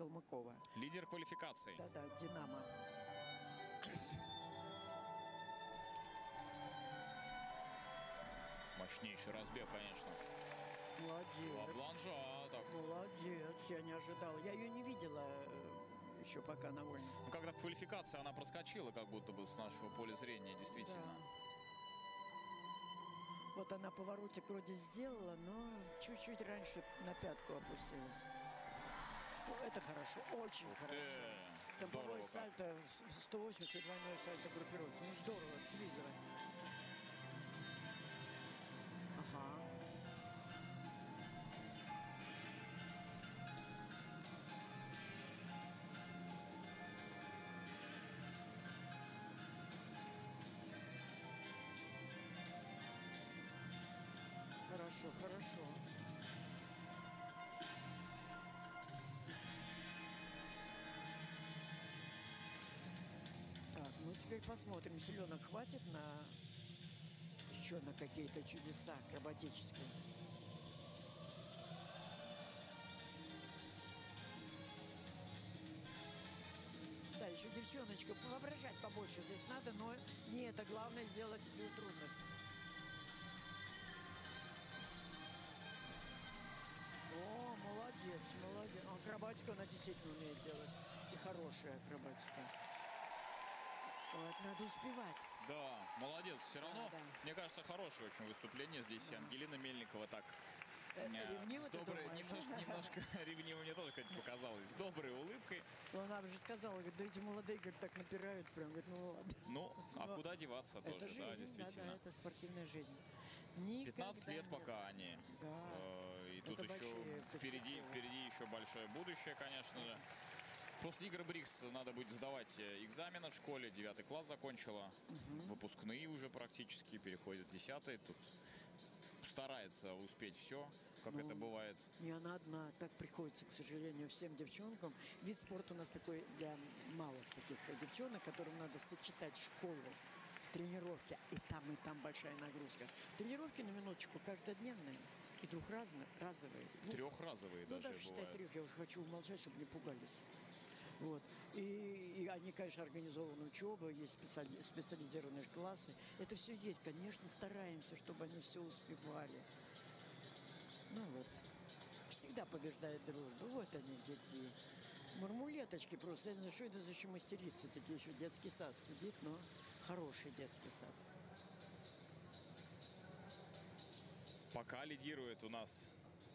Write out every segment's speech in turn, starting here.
Калмыкова. Лидер квалификации. Да-да, Динамо. Мощнейший разбег, конечно. Молодец. Лабланжа. Так. Молодец, я не ожидал. Я ее не видела э, еще пока на вольне. Ну, когда в квалификации она проскочила, как будто бы с нашего поля зрения, действительно. Да. Вот она поворотик вроде сделала, но чуть-чуть раньше на пятку опустилась. Это хорошо, очень хорошо. Э, здорово как. сальто, с- 180 двойной сальто группировки. Ну здорово, телевизора. Теперь посмотрим, селенок хватит на еще на какие-то чудеса акробатические. Да, еще девчоночка, воображать побольше здесь надо, но не это главное сделать свою трудность. О, молодец, молодец. Акробатику она действительно умеет делать. И хорошая акробатика. Вот, надо успевать. Да, молодец. Все равно, да. мне кажется, хорошее очень выступление здесь. Ангелина Мельникова так Э, э, ревниво с доброй, немножко, немножко ревниво мне тоже, кстати, показалось. С доброй улыбкой. Ну, она уже сказала, говорит, да эти молодые как так напирают, прям, говорит, ну ладно. Ну, а Но куда деваться это тоже, жизнь, да, да, действительно. да, это спортивная жизнь. Никогда 15 лет нет. пока они. Да. Э, И тут Это еще впереди, впереди еще большое будущее, конечно же. После игр БРИКС надо будет сдавать э, экзамены в школе. Девятый класс закончила. Выпускные уже практически переходят в десятый. Тут старается успеть все, как Ну, это бывает. Не она одна, так приходится, к сожалению, всем девчонкам. Вид спорта у нас такой для малых таких девчонок, которым надо сочетать школу, тренировки, и там, и там большая нагрузка. Тренировки на минуточку каждодневные и двухразовые. разовые. Ну, Трехразовые Ну, даже даже считай бывают. трех, я уже хочу умолчать, чтобы не пугались. И, и они, конечно, организованы учеба, есть специали- специализированные классы. Это все есть. Конечно, стараемся, чтобы они все успевали. Ну вот. Всегда побеждает дружба. Вот они какие. Мармулеточки просто. Я не знаю, что это за еще мастерицы такие еще. Детский сад сидит, но хороший детский сад. Пока лидирует у нас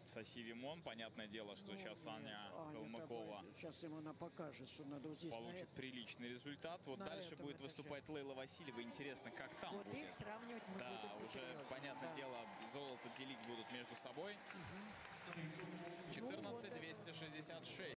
Соси Вимон. Понятное дело, что сейчас Аня Калмыкова Сейчас ему она покажет, что надо вот здесь на получит это- приличный результат. Вот На дальше будет выступать Лейла Васильева. Интересно, как там Вот будет. их сравнивать мы Да, будем уже, серьезно. понятное Да. дело, золото делить будут между собой. 14 266.